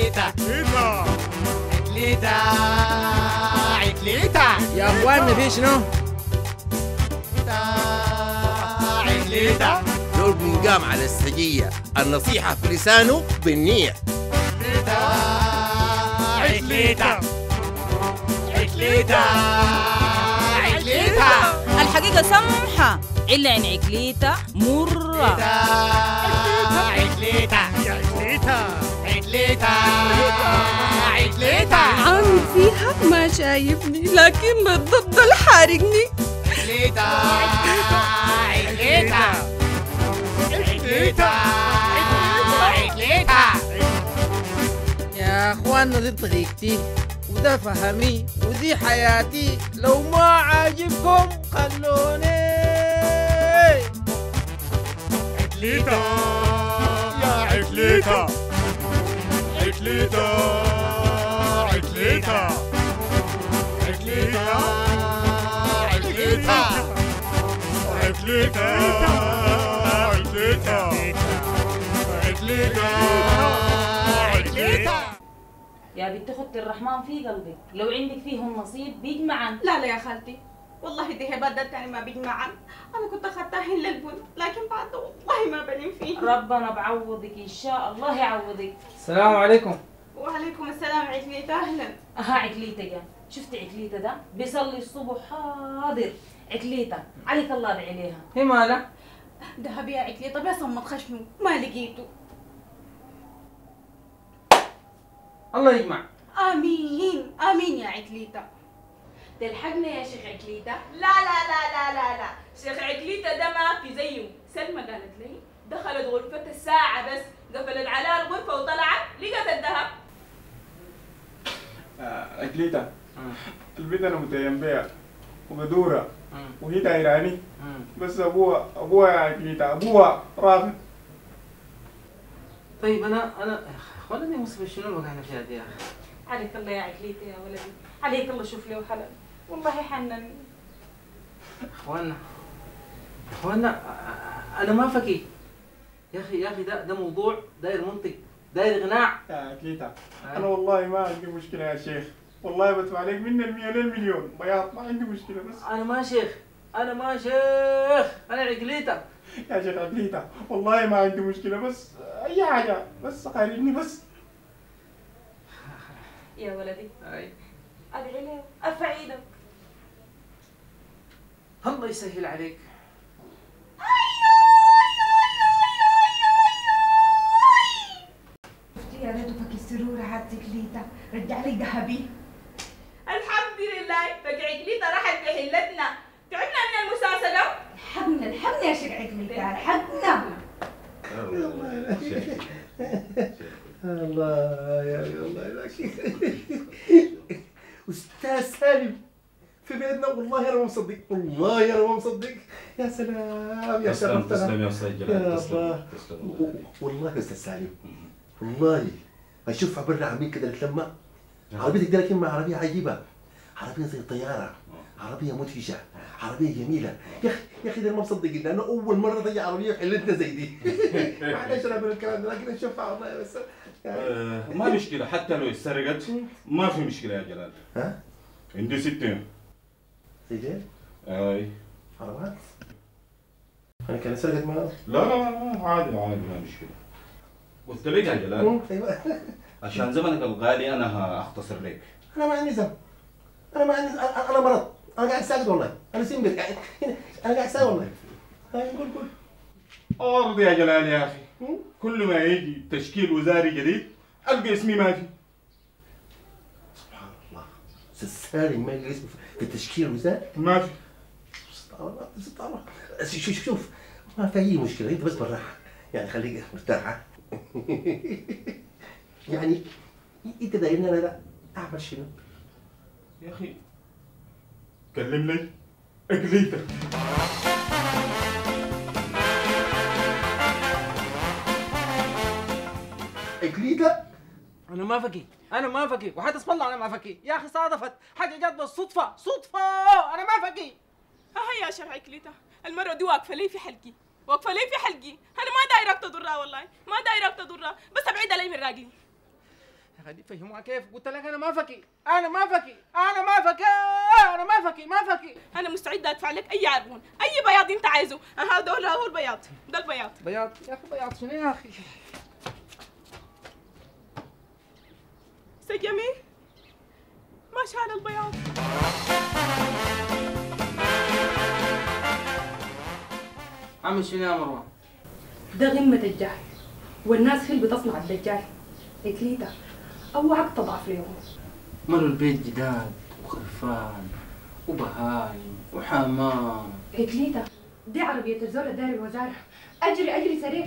عكليتة عكليتة عكليتة يا اخوان مفيش شنو؟ عكليتة دول بنقام على السجية. النصيحة في لسانه بالنية. عكليتة عكليتة عكليتة الحقيقة سمحة. إلا يعني إن عكليتة مرة. عكليتة عكليتة عجلتها عجلتها عم فيها ما شايفني لكن بتفضل حارجني عدلتها عجلتها عجلتها عدلتها. يا أخوانا دي طريقتي وده فهمي ودي حياتي. لو ما عاجبكم خلوني. عجلتها يا عجلتها عتليتا عتليتا عتليتا عتليتا عتليتا عتليتا عتليتا عتليتا يا بنت خدت الرحمن في قلبك. لو عندك فيهم نصيب بيجمعا لا لا يا خالتي. والله دي هبات ده التاني ما بيجمعا أنا كنت اخدتها هلا البن لكن بعد والله ما بنم فيه. ربنا بعوضك إن شاء الله يعوضك. السلام عليكم. وعليكم السلام عجليت أهلا. ها عقليته جا شفت عقليته ده؟ بيصلي الصبح حاضر. عقليته عليك الله بعليها هي مالها؟ ذهب يا يا صمت خشمه ما لقيته الله يجمع آمين آمين يا عجليتا تلحقنا يا شيخ عجليتا لا لا لا لا لا لا. شيخ عجليتا ده ما في زيه. سلمى قالت لي دخلت غرفة الساعة بس. قفلت عليها الغرفة وطلعت لقت الذهب. أكليتا البيت أنا متيم بيها وبدورة. وهي دايراني بس أبوها أبوها يا أكليتا أبوها رافض. طيب أنا أنا اخواننا مصيبه شنو اللي وقعنا فيها دي يا أخي؟ عليك الله يا عجليتا يا ولدي. عليك الله شوف له حلال والله حنن إخواننا إخواننا أ- أنا ما فكي يا أخي يا أخي ده ده موضوع داير منطق داير اقناع يا أكليتا أنا والله ما عندي مشكلة يا شيخ. والله بدفع عليك من المية للمليون بياض ما عندي مشكلة بس. أنا ما شيخ أنا ما شيخ. أنا عقليته يا شيخ أكليتا والله ما عندي مشكلة بس. أي حاجة بس قارني بس. يا ولدي. أي. أدعي له ارفع إيدك الله يسهل عليك. يا ريت فك السرور حتى كليتا؟ رجع لي ذهبي الحمد لله. فك عقليتا راحت بحلتنا تعبنا من المساسقة الحقنا الحقنا يا شيخ عقليتا الحقنا الله يا الله يلاقيك أستاذ سالم. في بيتنا. والله أنا ما مصدق. والله أنا ما مصدق. يا سلام. يا شرفتنا تسلم يا أستاذ جلال تسلم والله يا أستاذ سالم. والله. اشوفها برا عمين كده لما عربيتك دي لكن ما عربية عجيبة. عربية زي الطياره عربية مدهشة. عربية جميلة. يا أخي يا أخي ده ما مصدق ان أنا أول مرة تجي عربية في حلتنا زي دي. معلش أنا بقول الكلام ده لكن اشوفها والله بس. آه، ما مشكلة. حتى لو اتسرقت ما في مشكلة يا جلال. ها؟ عندي ستين دي أي. عربات أنا كان سرقت ما لا لا لا عادي عادي ما مشكلة. قلت لك يا جلال أيوه عشان زمنك الغالي أنا هاختصر لك. أنا ما عندي ذنب أنا ما عندي أنا مرض. أنا قاعد ساكت والله. أنا سيمبل قاعد أنا قاعد ساكت والله. قول قول. أرض يا جلال يا أخي. كل ما يجي تشكيل وزاري جديد ألقى اسمي ما في. سبحان الله. سالم ما يلقى اسمه التشكيل وزاد ماشي شوف شوف ما في أي مشكلة انت بس بالراحه يعني خليك مرتاحه يعني أنت دايرني أنا أعمل شنو؟ يا أخي كلمني اجليتك اجليتك أنا ما فقيت. أنا ما فكي وحتى اسم الله أنا ما فكي يا أخي صادفت حاجة جت بالصدفة صدفة أنا ما فكي آه يا شيخ عقليتا المرة دي واقفة لي في حلقي واقفة لي في حلقي. أنا ما دايرك تضرها والله ما دايرك تضرها بس أبعد علي من راجلي يا أخي فهموها كيف؟ قلت لك أنا ما فكي أنا ما فكي أنا ما فكي أنا ما فكي ما فكي أنا مستعدة أدفع لك أي عربون أي بياض أنت عايزه. هذا ولا هو البياض ده البياض. بياض يا أخي بياض شنو يا أخي؟ سجمي ما شال البياض. عامل شنو يا مروان؟ ده غمة الجهل والناس هي اللي بتصنع الدجال. إكليتا أوعك تضعف ليهم. مالوا البيت جداد وخرفان وبهايم وحمام. إكليتا دي عربية الزول الداري الوزارة. أجري أجري سريع.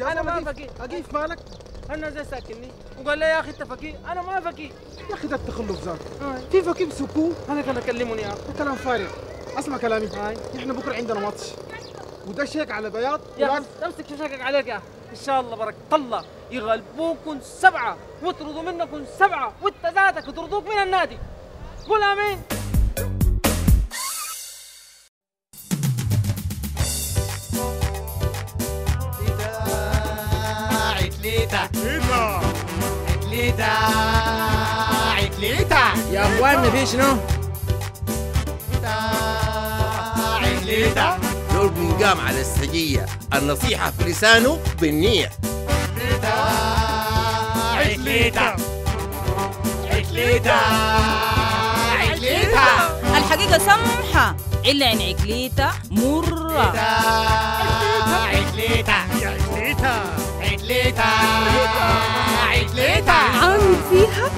أنا ما فكي أنا ما فكي اقيف مالك؟ أنا زي ساكنني. وقال لي يا أخي أنت فكي أنا ما فكي يا أخي ده التخلف ذاك. في فكيف سكو أنا كان اكلمني يا أخي. كلام فارغ. اسمع كلامي. هاي. إحنا بكرة عندنا ماتش. وده شيك على بياض. يا امسك شاشك عليك يا إن شاء الله بركة الله. يغلبوكم سبعة ويطردوا منكم سبعة وانت ذاتك يطردوك من النادي. قول آمين. عتليتا عتليتا عتليتا يا اخوان مفيش شنو؟ عتليتا لو بنقام على السجية النصيحة في لسانه بالنية عتليتا عتليتا عتليتا عتليتا الحقيقة سمحة إلا إن عقليتا مر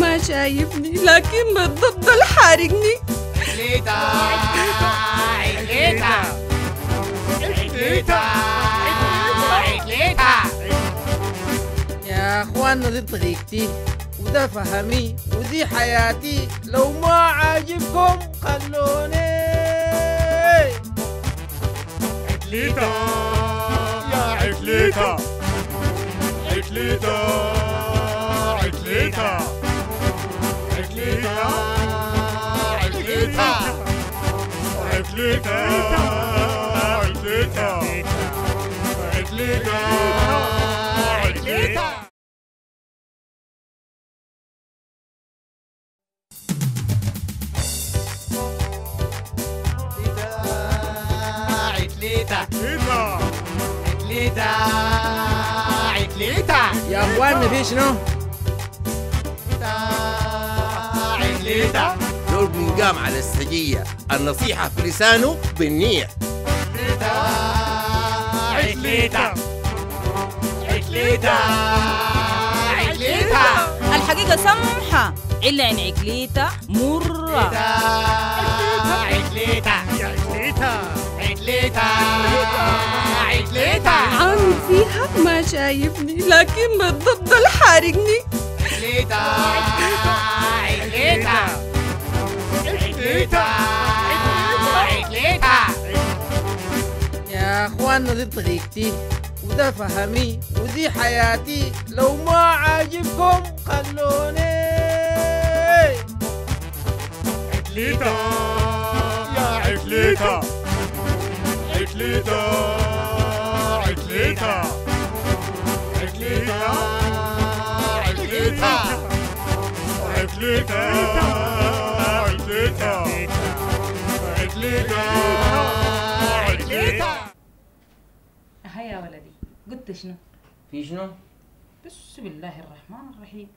ما شايفني لكن بالضبط الحارقني عتليتا عتليتا عتليتا عتليتا يا اخواننا دي طريقتي وده فهمي ودي حياتي. لو ما عاجبكم خلوني. عتليتا يا عتليتا عتليتا عتليتا عتليتا عتليتا عتليتا عتليتا عتليتا عتليتا يا اخواننا في شنو؟ عتليتا لو بنقام على السجية. النصيحة في لسانه بالنية. عتليتا عتليتا عتليتا الحقيقة سمحة. إلا عين عكليتة مرة. عتليتا عتليتا عتليتا عتليتا عامل فيها ما شايفني لكن بالضبط الحارقني. عتليتا عتليتا عتليتا عتليتا يا اخواننا دي طريقتي وده فهمي ودي حياتي لو ما عاجبكم خلوني. عتليتا يا عتليتا عتليتا عتليتا عتليتا عتليتا هيا يا ولدي. قلت شنو؟ في شنو؟ بسم الله الرحمن الرحيم.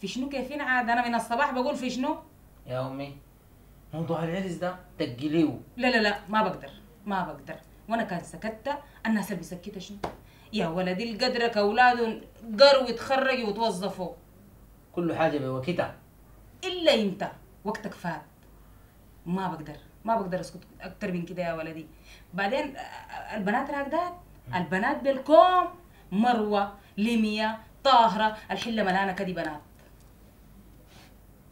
في شنو كيفين عاد؟ أنا من الصباح بقول في شنو؟ يا أمي موضوع العرس ده تقليه لا لا لا ما بقدر ما بقدر. وأنا كان سكتة الناس اللي بسكتة شنو؟ يا ولدي القدرك أولاد قروا يتخرجوا وتوظفوا. كل حاجة بوقتها. إلا أنت. وقتك فات. ما بقدر. ما بقدر أسكت أكتر من كده يا ولدي. بعدين البنات راقدات البنات بالكوم. مروة لميا طاهرة. الحله ملانه كدي بنات.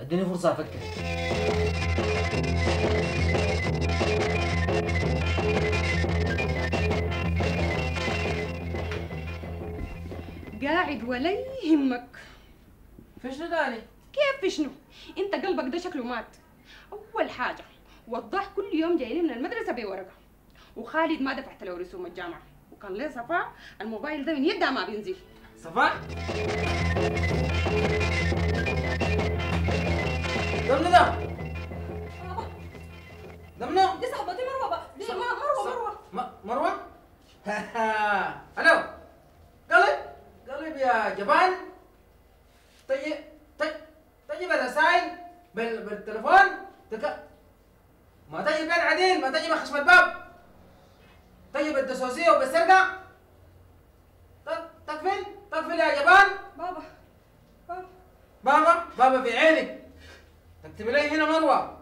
اديني فرصة أفكر. قاعد ولا يهمك. في شنو تاني؟ كيف في شنو؟ انت قلبك ده شكله مات. أول حاجة وضح كل يوم جاي لي من المدرسة بورقة. وخالد ما دفعت له رسوم الجامعة. وكان ليه صفاء الموبايل ده من يدها ما بينزل. صفاء دمنا دمنا. دي صاحبتي مروة بقى. دي مروة مروة مروة. ألو. قلب. قلب يا جبان. تجي تجي تجي بالرسائل بال... بالتليفون تك... ما تجي بين عدين ما تجي بخشم الباب تجي بالدسوسية وبالسرقة ت- تقفل تقفل يا جبان. بابا بابا. بابا بابا في عينك. تكتب لي هنا مروة.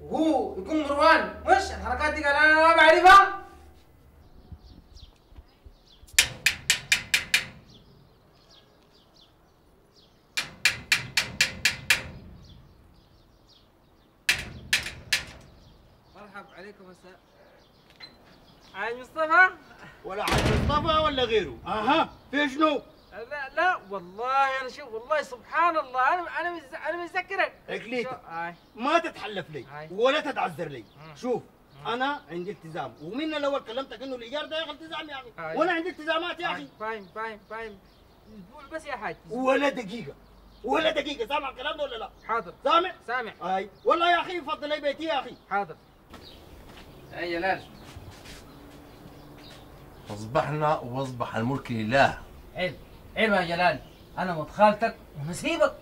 وهو يكون مروان. مش الحركات دي قال أنا ما بعرفها. مرحب عليكم السلام عاي مصطفى؟ ولا عاد مصطفى ولا غيره. أها في شنو؟ لا لا والله أنا شوف والله سبحان الله أنا أنا مز... أنا متذكرك. آي. ما تتحلف لي هاي. ولا تتعذر لي. شوف أنا عندي التزام. ومن الأول كلمتك إنه الإيجار ده يا أخي التزام يا أخي. هاي. وأنا عندي التزامات يا أخي. فاهم فاهم فاهم. أسبوع بس يا حاج. ولا دقيقة. ولا دقيقة. سامع الكلام ده ولا لا؟ حاضر. سامع؟ سامع. اي والله يا أخي فضل لي بيتي يا أخي. حاضر. يا جلال أصبحنا وأصبح الملك لله. عيب عيب يا جلال. أنا مت خالتك ونسيبك.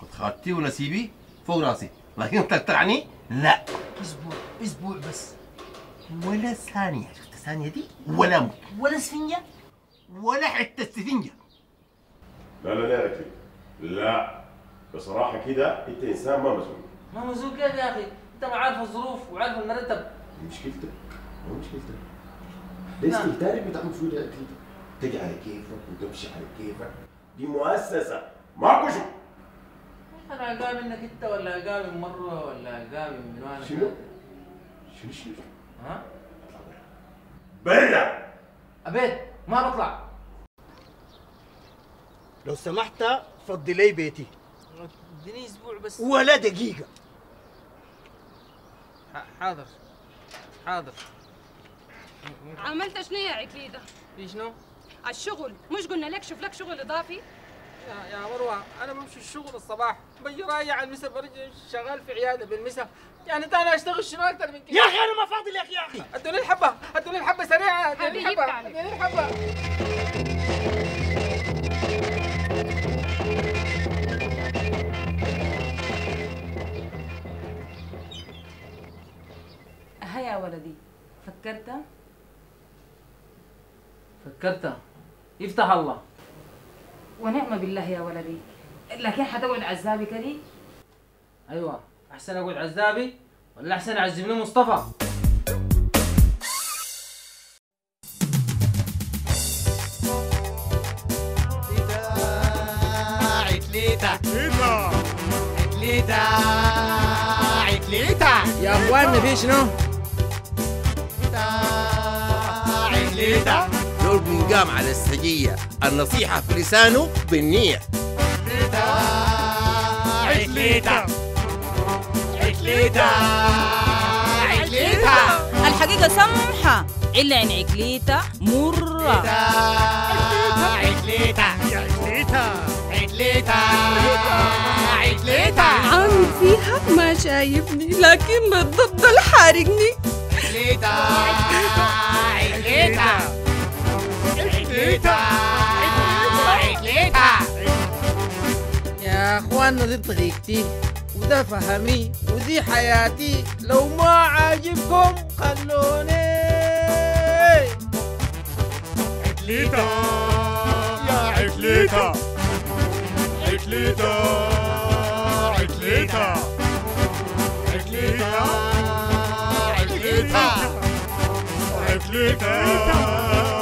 كنت خالتي ونسيبي؟ فوق راسي. لكن تقطعني لا. أسبوع أسبوع بس. ولا ثانية. شفت الثانية دي؟ ولا مت ولا سفنجة؟ ولا حتة سفنجة. لا لا لا يا أخي. لا. بصراحة كده أنت إنسان ما مسؤول ما مزول كيف يا أخي؟ أنت ما عارف الظروف وعارف المرتب. مشكلتك؟ ما مشكلتك. ده استهتاري بتاع المفروض يا أخي تجي على كيفك وتمشي على كيفك. دي مؤسسة. ماكو شو أنا قام منك أنت ولا من مرة ولا قام من وأنا شنو؟ شنو شنو؟ ها؟ برا أبيت ما بطلع. لو سمحت فضي لي بيتي. اديني أسبوع بس. ولا دقيقة. ح- حاضر. حاضر. عملت شنو يا عكليده في شنو؟ الشغل. مش قلنا لك شوف لك شغل إضافي؟ يا يا مروة أنا بمشي الشغل الصباح. بجي رايح المسا برجع شغال في عيادة بالمسا يعني أنا أشتغل شنو أكثر من كده يا أخي أنا ما فاضي لك يا أخي. أدوني الحبة أدوني الحبة سريعة أدوني الحبة. أدوني الحبة. يا ولدي؟ فكرت؟ فكرت. يفتح الله. ونعم بالله يا ولدي. لكن حتقعد عزابي كده أيوه. أحسن أقعد عزابي ولا أحسن اعزمني مصطفى؟ عتليتا عتليتا عتليتا يا اخواننا في شنو؟ بنقام على السجية. النصيحة في لسانه بالنية. عتليتا عتليتا عتليتا الحقيقة سمحة. إلا إن عكليتة مرة. عتليتا عتليتا عتليتا عتليتا عامل فيها ما شايفني لكن بالضبط الحارقني. عتليتا عتليتا عقليتها يا اخوانا دي طريقتي. وده فهمي ودي حياتي. لو ما عاجبكم خلوني. عقليتها يا عقليتها عقليتها عقليتها عقليتها عقليتها عقليتها